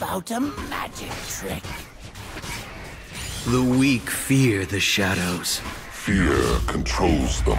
about a magic trick. The weak fear the shadows. Fear controls them.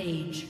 Rampage.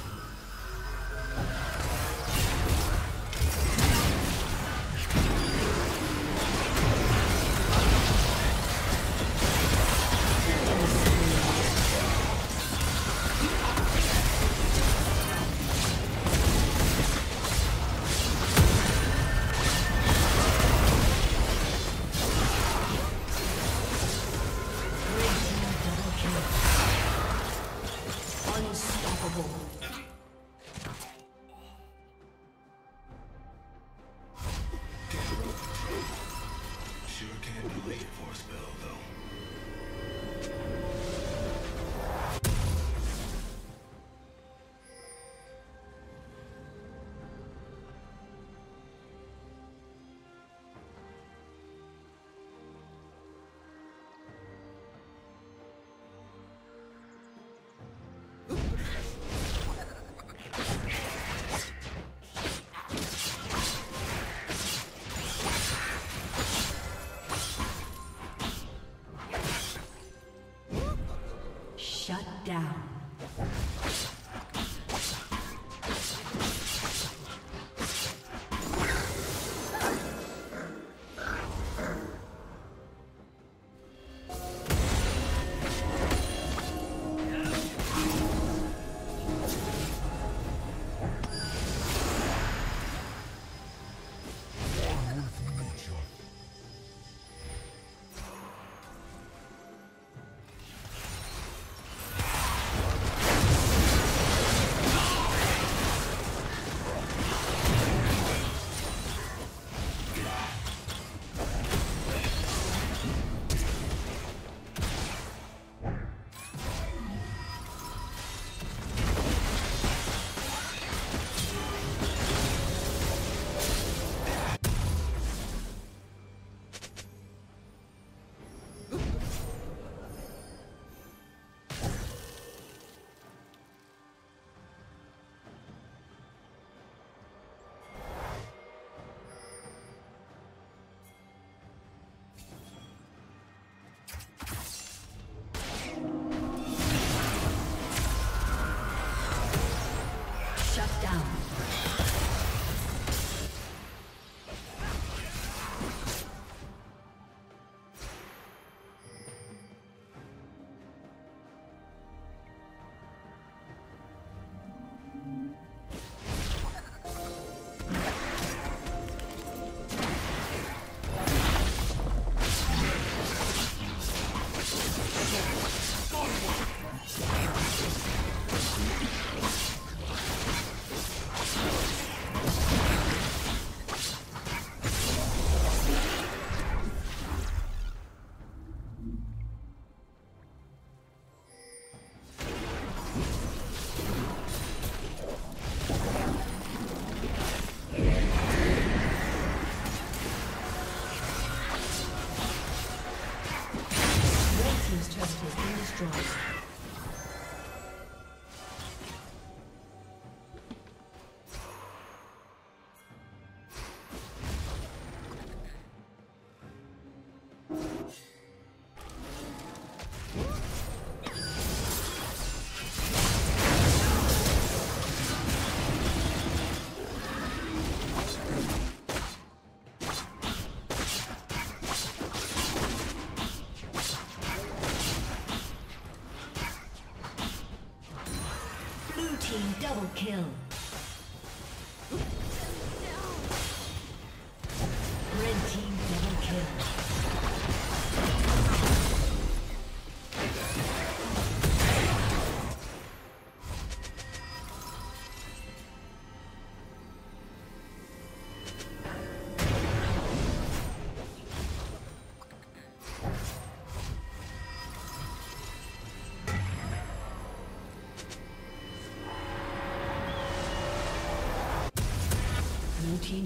down. Kill.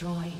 Destroyed.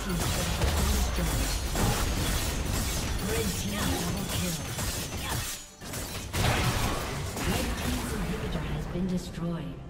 Red inhibitor has been destroyed.